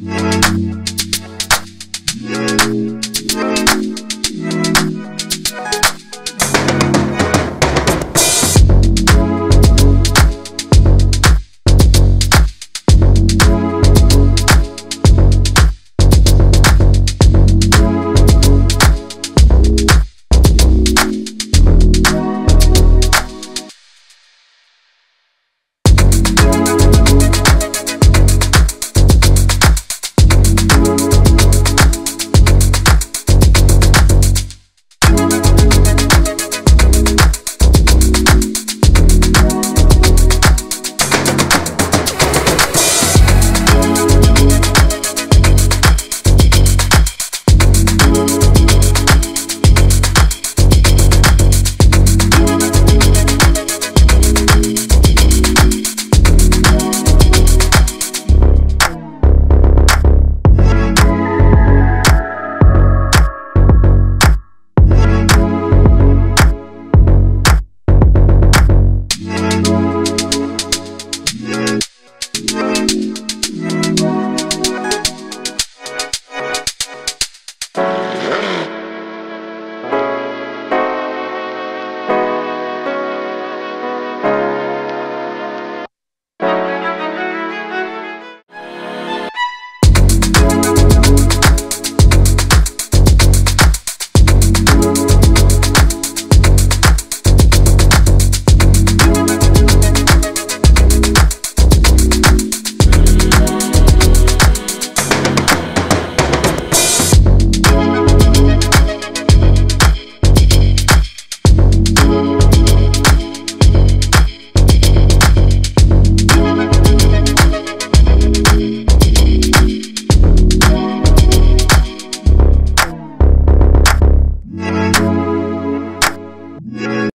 Yeah.